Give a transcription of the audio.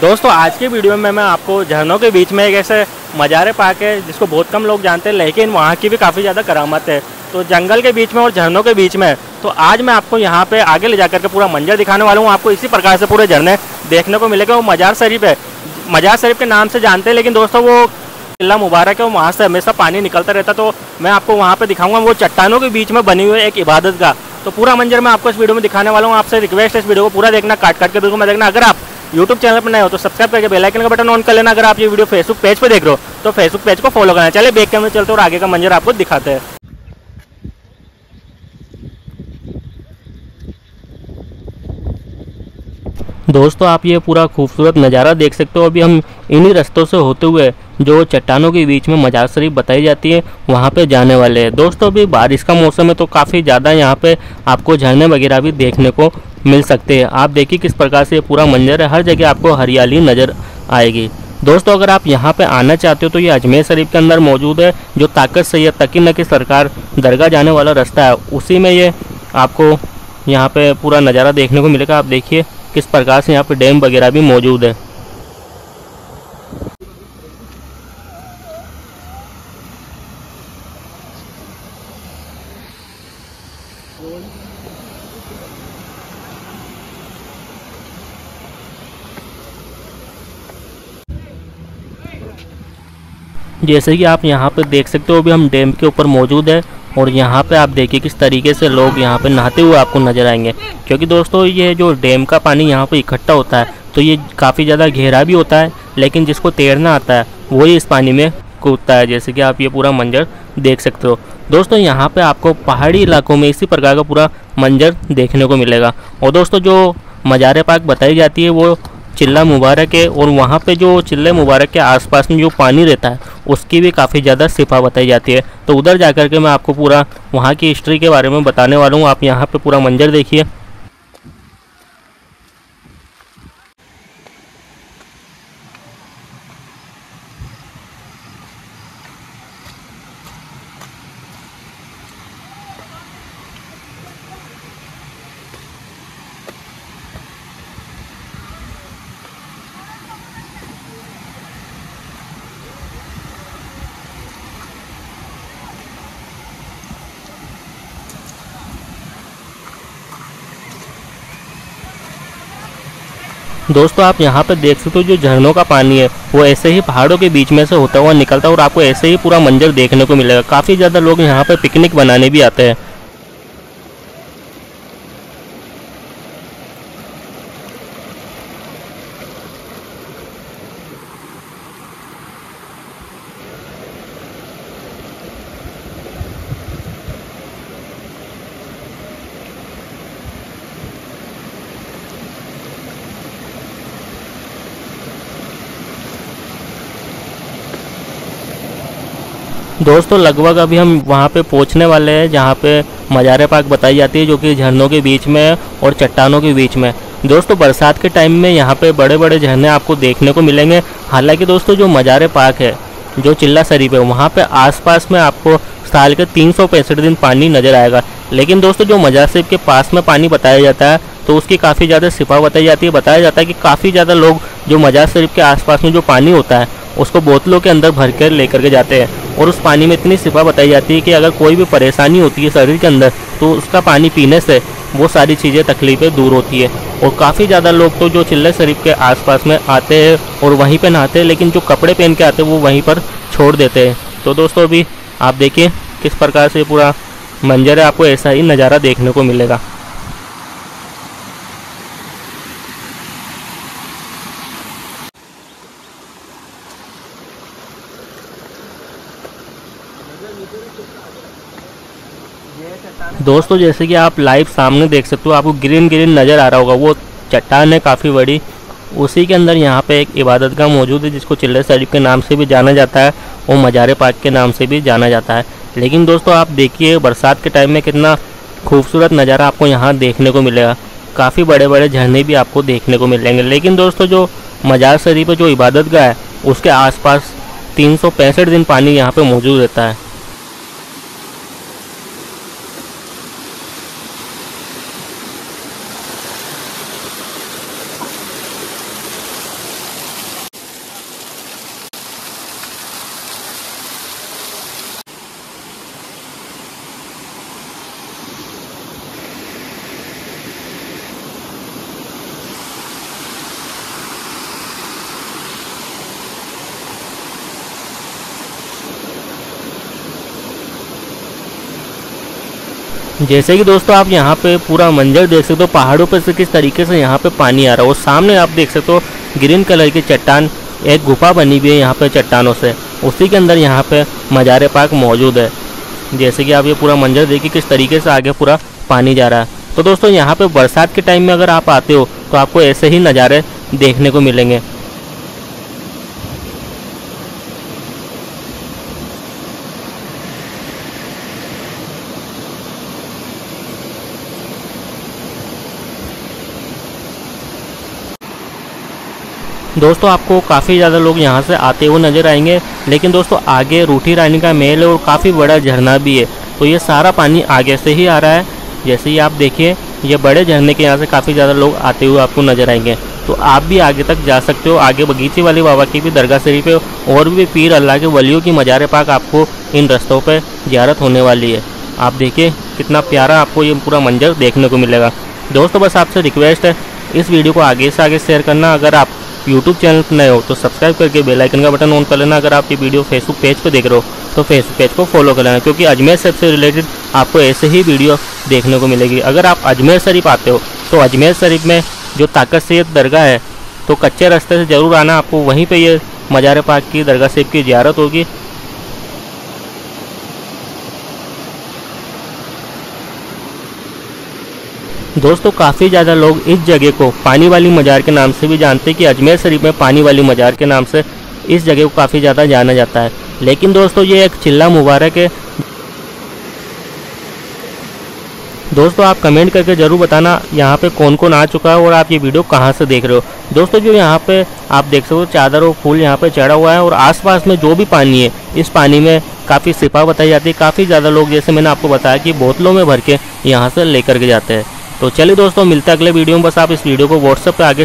दोस्तों, आज की वीडियो में मैं आपको झरनों के बीच में एक ऐसे मज़ारे पार्क है, जिसको बहुत कम लोग जानते हैं, लेकिन वहाँ की भी काफ़ी ज़्यादा करामत है। तो जंगल के बीच में और झरनों के बीच में तो आज मैं आपको यहाँ पे आगे ले जाकर के पूरा मंजर दिखाने वाला हूँ। आपको इसी प्रकार से पूरे झरने देखने को मिलेगा। वो मजार शरीफ है। मजार शरीफ के नाम से जानते हैं, लेकिन दोस्तों, वो किला मुबारक है वहाँ से हमेशा पानी निकलता रहता तो मैं आपको वहाँ पर दिखाऊँगा, वो चट्टानों के बीच में बनी हुई एक इबादत का। तो पूरा मंजर मैं आपको इस वीडियो में दिखाने वाला हूँ। आपसे रिक्वेस्ट है इस वीडियो को पूरा देखना काट काट के बिल्कुल मैं देखना। अगर आप यूट्यूब चैनल पर नए हो तो सब्सक्राइब करके बेल आइकन का बटन ऑन कर लेना। अगर आप ये वीडियो फेसबुक पेज पे देख रहे हो तो फेसबुक पेज को फॉलो करना। चलिए बैक कैमरे चलते और आगे का मंजर आपको दिखाते हैं। दोस्तों, आप ये पूरा खूबसूरत नज़ारा देख सकते हो। अभी हम इन्हीं रास्तों से होते हुए, जो चट्टानों के बीच में मजार शरीफ बताई जाती है, वहाँ पे जाने वाले हैं। दोस्तों, अभी बारिश का मौसम है तो काफ़ी ज़्यादा यहाँ पे आपको झरने वगैरह भी देखने को मिल सकते हैं। आप देखिए किस प्रकार से पूरा मंजर है। हर जगह आपको हरियाली नज़र आएगी। दोस्तों, अगर आप यहाँ पे आना चाहते हो तो ये अजमेर शरीफ के अंदर मौजूद है, जो ताकत सैयद तकी नकी सरकार दरगाह जाने वाला रास्ता है। उसी में ये आपको यहाँ पे पूरा नज़ारा देखने को मिलेगा। आप देखिए किस प्रकार से यहाँ पे डैम वगैरह भी मौजूद है। जैसे कि आप यहाँ पर देख सकते हो, अभी हम डैम के ऊपर मौजूद है और यहाँ पे आप देखिए किस तरीके से लोग यहाँ पे नहाते हुए आपको नज़र आएँगे। क्योंकि दोस्तों, ये जो डैम का पानी यहाँ पे इकट्ठा होता है तो ये काफ़ी ज़्यादा गहरा भी होता है, लेकिन जिसको तैरना आता है, वही इस पानी में कूदता है, जैसे कि आप ये पूरा मंजर देख सकते हो। दोस्तों, यहाँ पे आपको पहाड़ी इलाकों में इसी प्रकार का पूरा मंजर देखने को मिलेगा। और दोस्तों, जो मज़ार पार्क बताई जाती है, वो चिल्ला मुबारक है, और वहाँ पे जो चिल्ले मुबारक के आसपास में जो पानी रहता है उसकी भी काफ़ी ज़्यादा सिफा बताई जाती है। तो उधर जा के मैं आपको पूरा वहाँ की हिस्ट्री के बारे में बताने वाला हूँ। आप यहाँ पर पूरा मंजर देखिए। दोस्तों, आप यहाँ पर देख सकते हो जो झरनों का पानी है, वो ऐसे ही पहाड़ों के बीच में से होता हुआ निकलता है और आपको ऐसे ही पूरा मंजर देखने को मिलेगा। काफ़ी ज़्यादा लोग यहाँ पर पिकनिक बनाने भी आते हैं। दोस्तों, लगभग अभी हम वहाँ पे पहुँचने वाले हैं, जहाँ पे मज़ार पार्क बताई जाती है, जो कि झरनों के बीच में और चट्टानों के बीच में। दोस्तों, बरसात के टाइम में यहाँ पे बड़े बड़े झरने आपको देखने को मिलेंगे। हालाँकि दोस्तों, जो मज़ार पार्क है, जो चिल्ला शरीफ है, वहाँ पे आसपास में आपको साल के तीन सौ पैंसठ दिन पानी नज़र आएगा। लेकिन दोस्तों, जो मजार शरीफ के पास में पानी बताया जाता है तो उसकी काफ़ी ज़्यादा सिफा बताई जाती है। बताया जाता है कि काफ़ी ज़्यादा लोग, जो मजार शरीफ के आसपास में जो पानी होता है उसको बोतलों के अंदर भर कर लेकर के जाते हैं। और उस पानी में इतनी सिफा बताई जाती है कि अगर कोई भी परेशानी होती है शरीर के अंदर तो उसका पानी पीने से वो सारी चीज़ें तकलीफ़ें दूर होती है। और काफ़ी ज़्यादा लोग तो जो चिल्ले शरीफ के आसपास में आते हैं और वहीं पर नहाते हैं, लेकिन जो कपड़े पहन के आते हैं, वो वहीं पर छोड़ देते हैं। तो दोस्तों, अभी आप देखिए किस प्रकार से पूरा मंजर है। आपको ऐसा ही नज़ारा देखने को मिलेगा। दोस्तों, जैसे कि आप लाइव सामने देख सकते हो, आपको ग्रीन ग्रीन नज़र आ रहा होगा। वो चट्टान है काफ़ी बड़ी। उसी के अंदर यहाँ पे एक इबादत गाह मौजूद है, जिसको चिल्ले शरीफ के नाम से भी जाना जाता है और मज़ार पाक के नाम से भी जाना जाता है। लेकिन दोस्तों, आप देखिए, बरसात के टाइम में कितना खूबसूरत नज़ारा आपको यहाँ देखने को मिलेगा। काफ़ी बड़े बड़े झरने भी आपको देखने को मिलेंगे। लेकिन दोस्तों, जो मजार शरीफ जो इबादत है, उसके आसपास तीन सौ पैंसठ दिन पानी यहाँ पर मौजूद रहता है। जैसे कि दोस्तों आप यहाँ पे पूरा मंजर देख सकते हो, पहाड़ों पर से किस तरीके से यहाँ पे पानी आ रहा है। और सामने आप देख सकते हो, ग्रीन कलर की चट्टान, एक गुफा बनी हुई है यहाँ पे चट्टानों से। उसी के अंदर यहाँ पे मज़ारे पार्क मौजूद है। जैसे कि आप ये पूरा मंजर देखिए किस तरीके से आगे पूरा पानी जा रहा है। तो दोस्तों, यहाँ पर बरसात के टाइम में अगर आप आते हो तो आपको ऐसे ही नज़ारे देखने को मिलेंगे। दोस्तों, आपको काफ़ी ज़्यादा लोग यहाँ से आते हुए नज़र आएँगे, लेकिन दोस्तों, आगे रूठी रानी का मेल है और काफ़ी बड़ा झरना भी है। तो ये सारा पानी आगे से ही आ रहा है। जैसे ही आप देखिए, ये बड़े झरने के यहाँ से काफ़ी ज़्यादा लोग आते हुए आपको नज़र आएँगे। तो आप भी आगे तक जा सकते हो। आगे बगीचे वाले बाबा की भी दरगाह शरीफ है और भी पीर अल्लाह के वलियों की मज़ार पाक आपको इन रस्तों पर ज्यारत होने वाली है। आप देखिए, कितना प्यारा आपको ये पूरा मंजर देखने को मिलेगा। दोस्तों, बस आपसे रिक्वेस्ट है, इस वीडियो को आगे से आगे शेयर करना। अगर आप यूट्यूब चैनल पर नए हो तो सब्सक्राइब करके बेल आइकन का बटन ऑन कर लेना अगर आप ये वीडियो फेसबुक पेज पर देख रहे हो तो फेसबुक पेज को फॉलो कर लेना, क्योंकि अजमेर शरीफ से रिलेटेड आपको ऐसे ही वीडियो देखने को मिलेगी। अगर आप अजमेर शरीफ आते हो तो अजमेर शरीफ में जो ताकत सैद दरगाह है तो कच्चे रास्ते से ज़रूर आना, आपको वहीं पर ये मज़ार पाक की दरगाह शरीफ की ज्यारत होगी। दोस्तों, काफ़ी ज़्यादा लोग इस जगह को पानी वाली मज़ार के नाम से भी जानते हैं कि अजमेर शरीफ में पानी वाली मज़ार के नाम से इस जगह को काफ़ी ज़्यादा जाना जाता है। लेकिन दोस्तों, ये एक चिल्ला मुबारक है। दोस्तों, आप कमेंट करके ज़रूर बताना यहाँ पे कौन कौन आ चुका है और आप ये वीडियो कहाँ से देख रहे हो। दोस्तों, जो यहाँ पे आप देख सकते हो, चादर और फूल यहाँ पे चढ़ा हुआ है और आसपास में जो भी पानी है, इस पानी में काफ़ी सिपा बताई जाती है। काफ़ी ज़्यादा लोग, जैसे मैंने आपको बताया कि बोतलों में भर के यहाँ से लेकर के जाते हैं। तो चलिए दोस्तों, मिलते हैं अगले वीडियो में। बस आप इस वीडियो को व्हाट्सएप पर आगे